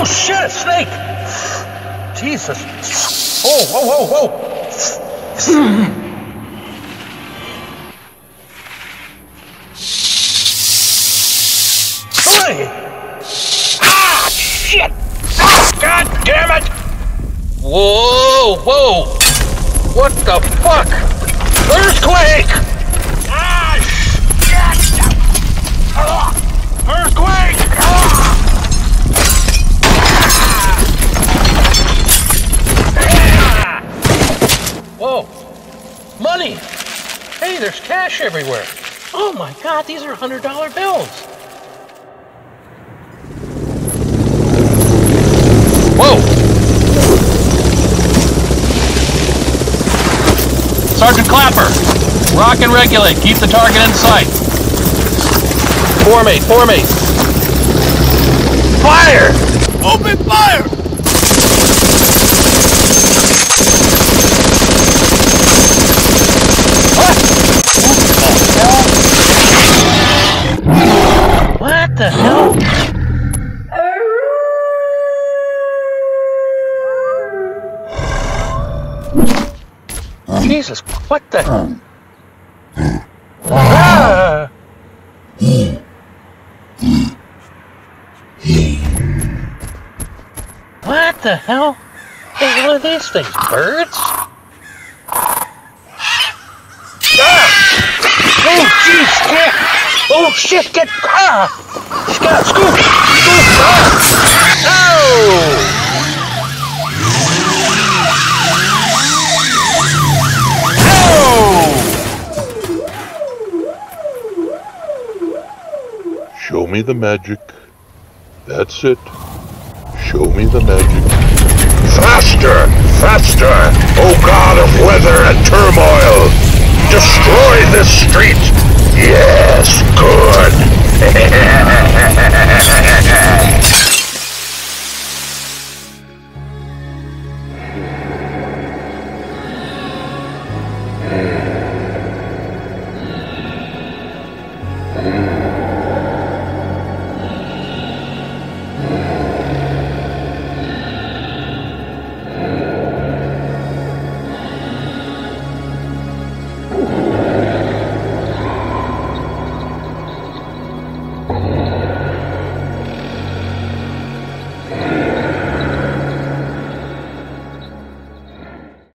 Oh shit, a snake! Jesus. Oh, whoa, whoa, whoa! Hey! Ah, shit! Ah, God damn it! Whoa, whoa! What the fuck? Earthquake! Whoa! Money! Hey, there's cash everywhere. Oh my god, these are $100 bills. Whoa! Sergeant Clapper! Rock and regulate. Keep the target in sight. Formate, formate. Fire! Open fire! What the hell? Jesus, what the? Ah! What the hell? The hell are these things? Birds? Ah! Oh, jeez, get! Oh, shit, get! Ah! Scott, scoop! Scoop! Ah! Oh! Show me the magic. That's it. Show me the magic. Faster! Faster! O god of weather and turmoil! Destroy this street! Yes, good! Oh.